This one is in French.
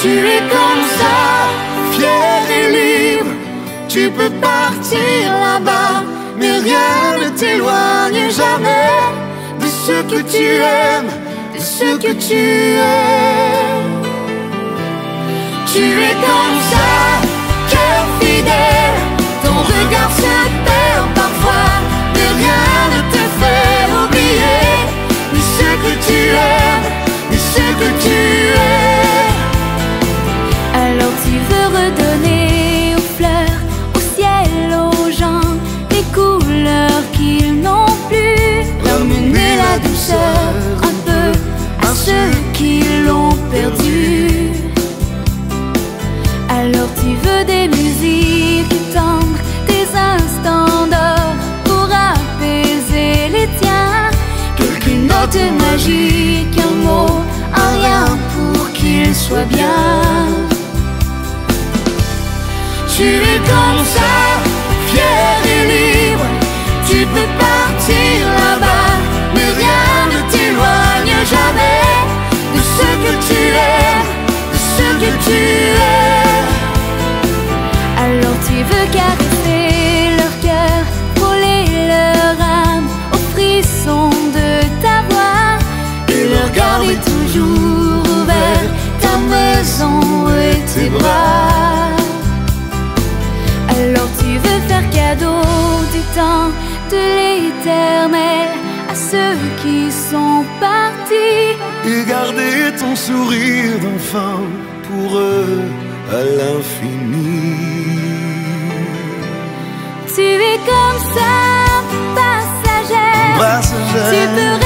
Tu es comme ça, fier et libre. Tu peux partir là-bas, mais rien ne t'éloigne jamais de ce que tu aimes, de ce que tu aimes. Tu es comme ça, des musiques tendres, des instants d'or pour apaiser les tiens. Quelques notes magiques, un mot, un rien pour qu'il soit bien. Tu es comme ça, fier et libre. Tu peux partir là-bas, mais rien ne t'éloigne jamais de ce que tu aimes, de ce que tu caresser leur cœur, frôler leur âme au frisson de ta voix Et leur garder toujours ouvert ta maison et tes bras. Alors tu veux faire cadeau du temps de l'éternel à ceux qui sont partis. Et garder ton sourire d'enfant pour eux à l'infini. Comme ça, passagère. Passagère. Tu peux